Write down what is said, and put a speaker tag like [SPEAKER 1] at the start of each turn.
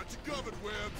[SPEAKER 1] Got you covered, Webb.